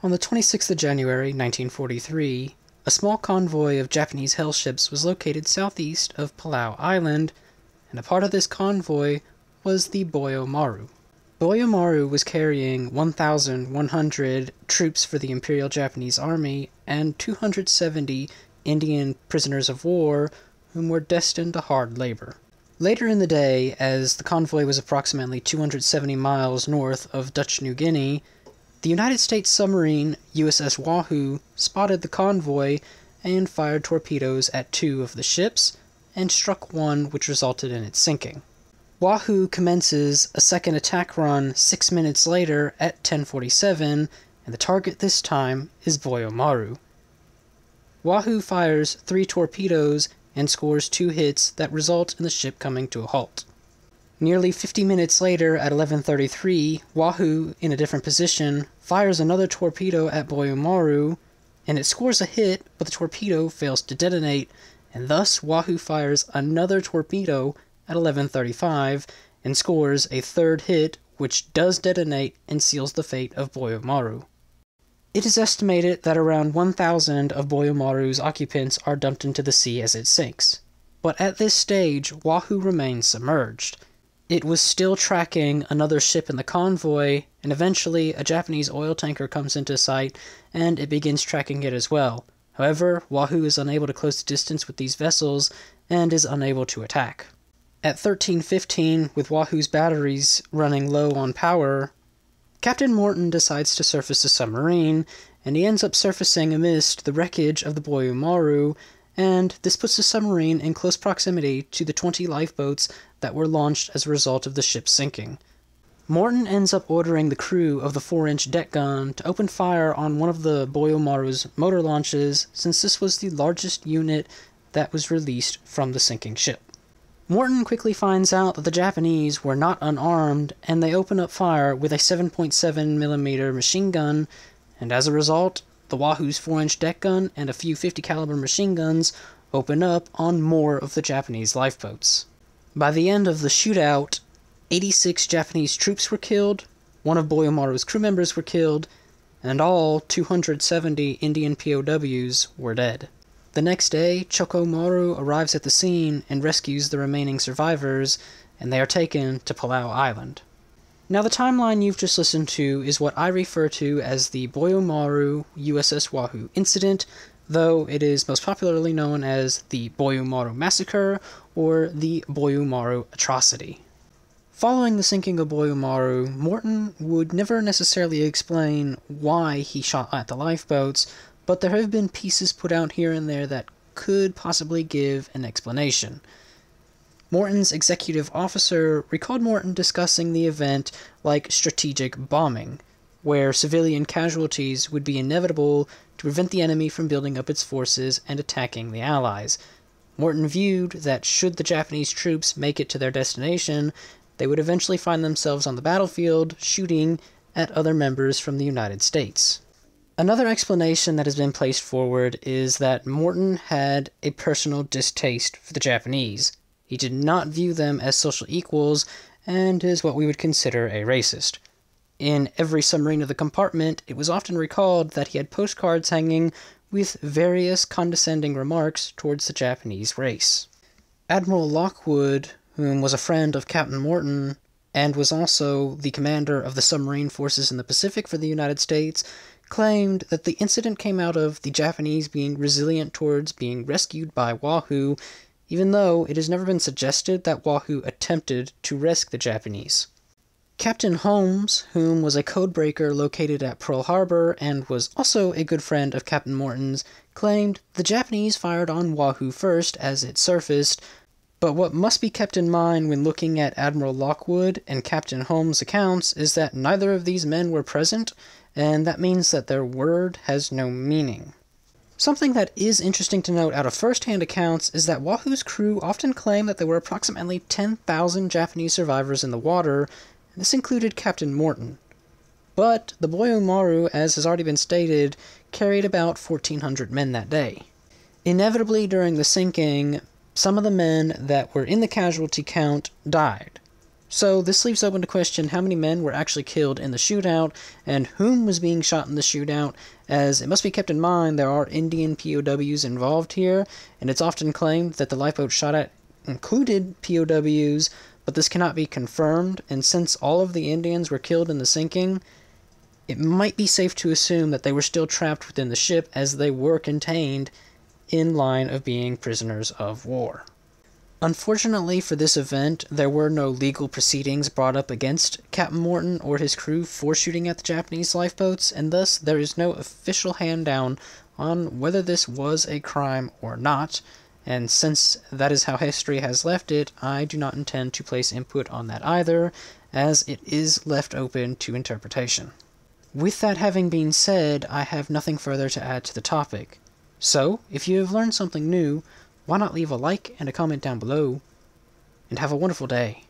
On the 26th of January, 1943, a small convoy of Japanese hell ships was located southeast of Palau Island, and a part of this convoy was the Buyo Maru. Buyo Maru was carrying 1,100 troops for the Imperial Japanese Army and 270 Indian prisoners of war whom were destined to hard labor. Later in the day, as the convoy was approximately 270 miles north of Dutch New Guinea, the United States submarine USS Wahoo spotted the convoy and fired torpedoes at two of the ships and struck one which resulted in its sinking. Wahoo commences a second attack run 6 minutes later at 1047 and the target this time is Buyo Maru. Wahoo fires 3 torpedoes and scores 2 hits that result in the ship coming to a halt. Nearly 50 minutes later, at 11:33, Wahoo, in a different position, fires another torpedo at Buyo Maru, and it scores a hit, but the torpedo fails to detonate, and thus Wahoo fires another torpedo at 11:35 and scores a third hit, which does detonate and seals the fate of Buyo Maru. It is estimated that around 1,000 of Buyo Maru's occupants are dumped into the sea as it sinks. But at this stage, Wahoo remains submerged. It was still tracking another ship in the convoy, and eventually a Japanese oil tanker comes into sight and it begins tracking it as well. However, Wahoo is unable to close the distance with these vessels and is unable to attack. At 13:15, with Wahoo's batteries running low on power, Captain Morton decides to surface the submarine, and he ends up surfacing amidst the wreckage of the Buyo Maru and this puts the submarine in close proximity to the 20 lifeboats that were launched as a result of the ship's sinking. Morton ends up ordering the crew of the 4 inch deck gun to open fire on one of the Buyo Maru's motor launches, since this was the largest unit that was released from the sinking ship. Morton quickly finds out that the Japanese were not unarmed, and they open up fire with a 7.7 millimeter machine gun, and as a result, the Wahoo's 4-inch deck gun and a few 50 caliber machine guns open up on more of the Japanese lifeboats. By the end of the shootout, 86 Japanese troops were killed, one of Buyo Maru's crew members were killed, and all 270 Indian POWs were dead. The next day, Chokomaru arrives at the scene and rescues the remaining survivors, and they are taken to Palau Island. Now, the timeline you've just listened to is what I refer to as the Buyo Maru USS Wahoo incident, though it is most popularly known as the Buyo Maru Massacre or the Buyo Maru Atrocity. Following the sinking of Buyo Maru, Morton would never necessarily explain why he shot at the lifeboats, but there have been pieces put out here and there that could possibly give an explanation. Morton's executive officer recalled Morton discussing the event like strategic bombing, where civilian casualties would be inevitable to prevent the enemy from building up its forces and attacking the Allies. Morton viewed that should the Japanese troops make it to their destination, they would eventually find themselves on the battlefield shooting at other members from the United States. Another explanation that has been placed forward is that Morton had a personal distaste for the Japanese. He did not view them as social equals and is what we would consider a racist. In every submarine of the compartment, it was often recalled that he had postcards hanging with various condescending remarks towards the Japanese race. Admiral Lockwood, whom was a friend of Captain Morton and was also the commander of the submarine forces in the Pacific for the United States, claimed that the incident came out of the Japanese being resilient towards being rescued by Wahoo even though it has never been suggested that Wahoo attempted to rescue the Japanese. Captain Holmes, whom was a codebreaker located at Pearl Harbor and was also a good friend of Captain Morton's, claimed the Japanese fired on Wahoo first as it surfaced, but what must be kept in mind when looking at Admiral Lockwood and Captain Holmes' accounts is that neither of these men were present, and that means that their word has no meaning. Something that is interesting to note out of first hand accounts is that Wahoo's crew often claim that there were approximately 10,000 Japanese survivors in the water, and this included Captain Morton. But the Buyo Maru, as has already been stated, carried about 1,400 men that day. Inevitably, during the sinking, some of the men that were in the casualty count died. So this leaves open the question how many men were actually killed in the shootout and whom was being shot in the shootout, as it must be kept in mind there are Indian POWs involved here, and it's often claimed that the lifeboat shot at included POWs, but this cannot be confirmed, and since all of the Indians were killed in the sinking, it might be safe to assume that they were still trapped within the ship as they were contained in line of being prisoners of war. Unfortunately for this event, there were no legal proceedings brought up against Captain Morton or his crew for shooting at the Japanese lifeboats, and thus there is no official hand down on whether this was a crime or not. And since that is how history has left it, I do not intend to place input on that either, as it is left open to interpretation. With that having been said, I have nothing further to add to the topic. So, if you have learned something new, why not leave a like and a comment down below? And have a wonderful day.